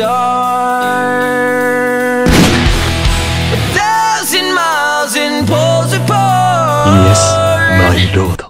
start. A thousand miles in poles apart. Yes, my daughter